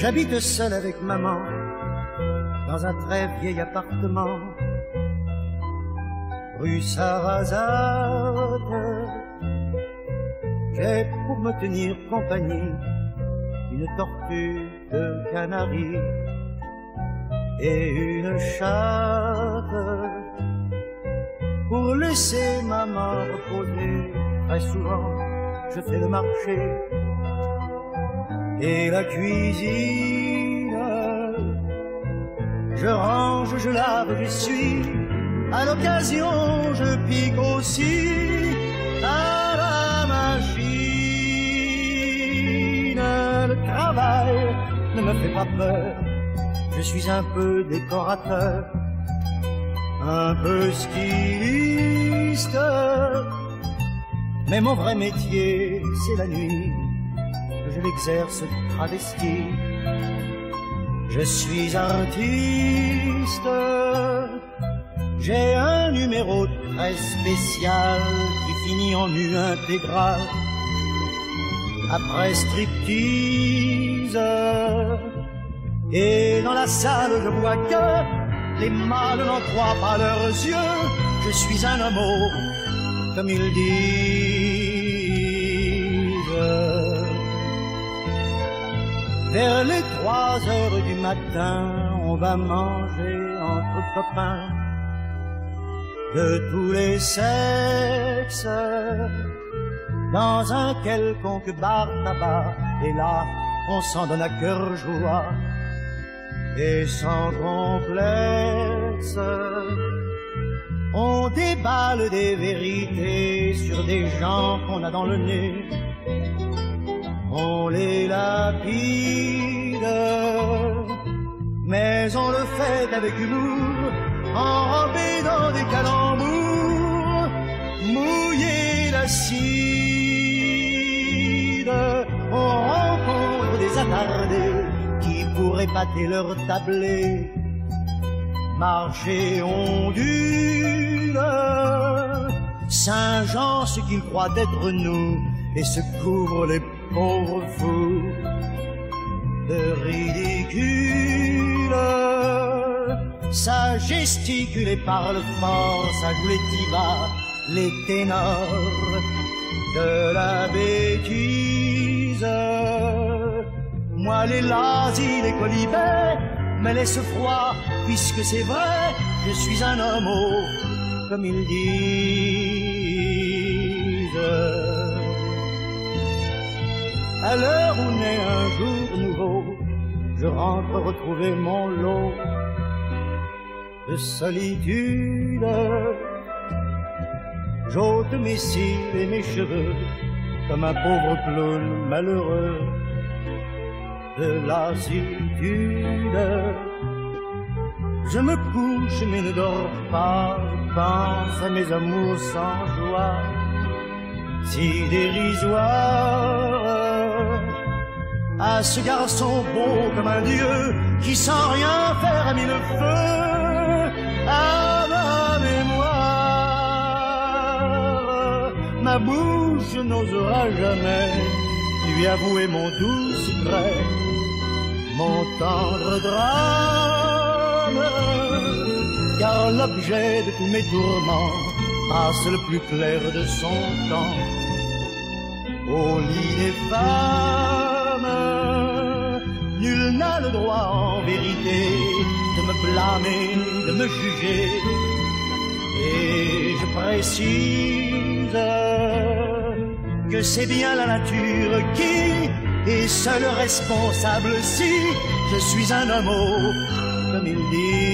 J'habite seul avec maman dans un très vieil appartement rue Sarrazate. J'ai pour me tenir compagnie une tortue de Canaries et une chatte pour laisser maman reposer. Très souvent, je fais le marché et la cuisine. Je range, je lave, je suis. À l'occasion, je pique aussi à la machine. Le travail ne me fait pas peur. Je suis un peu décorateur, un peu styliste. Mais mon vrai métier, c'est la nuit je l'exerce travesti. Je suis artiste, j'ai un numéro très spécial qui finit en nu intégral. Après striptease, et dans la salle je vois que les mâles n'en croient pas leurs yeux. Je suis un amour, comme ils disent. Vers les trois heures du matin, on va manger entre copains de tous les sexes dans un quelconque bar tabac. Et là, on s'en donne à cœur joie et sans complexe. On déballe des vérités sur des gens qu'on a dans le nez on les lapide, mais on le fait avec humour, enrobé dans des calembours, mouillé d'acide. On rencontre des attardés qui pourraient pâter leur tablé, marcher ondule. Saint-Jean, ce qu'il croit d'être nous, et se couvre les pauvre fou de ridicule. Ça gesticule et parle fort, ça joue les les ténors de la bêtise. Moi les lazis, les colibets, me laisse froid, puisque c'est vrai, je suis un homme, comme ils disent. À l'heure où naît un jour nouveau, je rentre retrouver mon lot de solitude. J'ôte mes cils et mes cheveux comme un pauvre clown malheureux de lassitude. Je me couche mais ne dors pas, pense à mes amours sans joie, si dérisoires à ce garçon beau comme un dieu qui sans rien faire a mis le feu à ma mémoire. Ma bouche n'osera jamais lui avouer mon doux secret, mon tendre drame, car l'objet de tous mes tourments passe le plus clair de son temps au lit des femmes Nul n'a le droit en vérité de me blâmer, de me juger. Et je précise que c'est bien la nature qui est seule responsable si je suis un homme comme il dit.